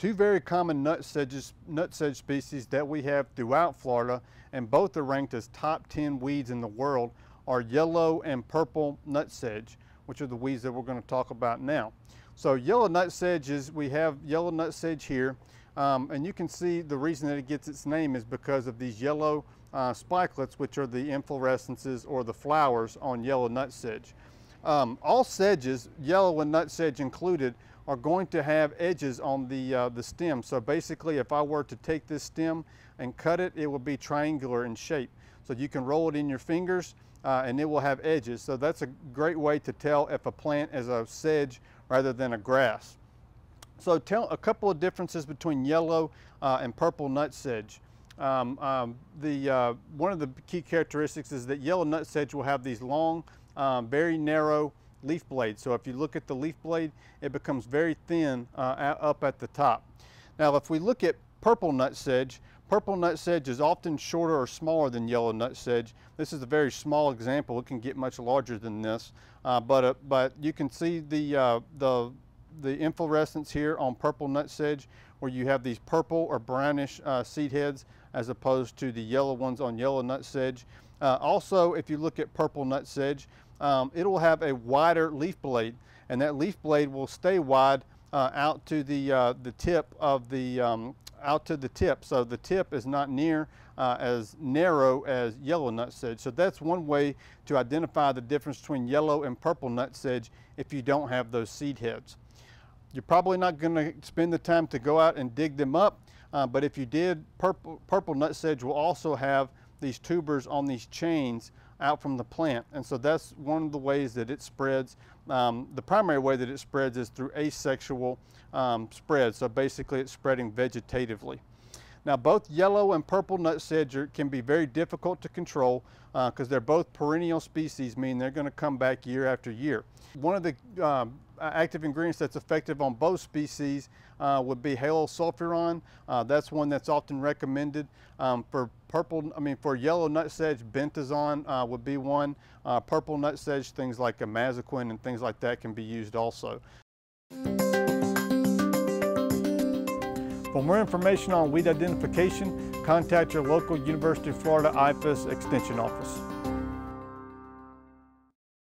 two very common nut sedge species that we have throughout Florida, and both are ranked as top 10 weeds in the world, are yellow and purple nut sedge, which are the weeds that we're going to talk about now. So yellow nut sedge is, we have yellow nut sedge here, um, and you can see the reason that it gets its name is because of these yellow uh, spikelets, which are the inflorescences or the flowers on yellow nut sedge. Um, all sedges, yellow and nut sedge included, are going to have edges on the, uh, the stem. So basically, if I were to take this stem and cut it, it will be triangular in shape. So you can roll it in your fingers uh, and it will have edges. So that's a great way to tell if a plant is a sedge rather than a grass. So tell a couple of differences between yellow uh, and purple nut sedge. Um, um, the, uh, one of the key characteristics is that yellow nut sedge will have these long, um, very narrow leaf blade. So if you look at the leaf blade, it becomes very thin uh, up at the top. Now if we look at purple nut sedge, purple nut sedge is often shorter or smaller than yellow nut sedge. This is a very small example. It can get much larger than this, uh, but, uh, but you can see the, uh, the, the inflorescence here on purple nut sedge where you have these purple or brownish uh, seed heads as opposed to the yellow ones on yellow nut sedge. Uh, also, if you look at purple nut sedge, um, it will have a wider leaf blade and that leaf blade will stay wide uh, out to the, uh, the tip of the, um, out to the tip. So the tip is not near uh, as narrow as yellow nut sedge. So that's one way to identify the difference between yellow and purple nut sedge if you don't have those seed heads. You're probably not going to spend the time to go out and dig them up, uh, but if you did, purple, purple nut sedge will also have these tubers on these chains out from the plant. And so that's one of the ways that it spreads. Um, the primary way that it spreads is through asexual um, spread. So basically it's spreading vegetatively. Now both yellow and purple nut sedge can be very difficult to control because uh, they're both perennial species, meaning they're going to come back year after year. One of the um, active ingredients that's effective on both species uh, would be halosulfuron. Uh, that's one that's often recommended. Um, for purple, I mean for yellow nut sedge, bentazone uh, would be one. Uh, purple nut sedge, things like imazaquin and things like that can be used also. For more information on weed identification, contact your local University of Florida IFAS Extension office.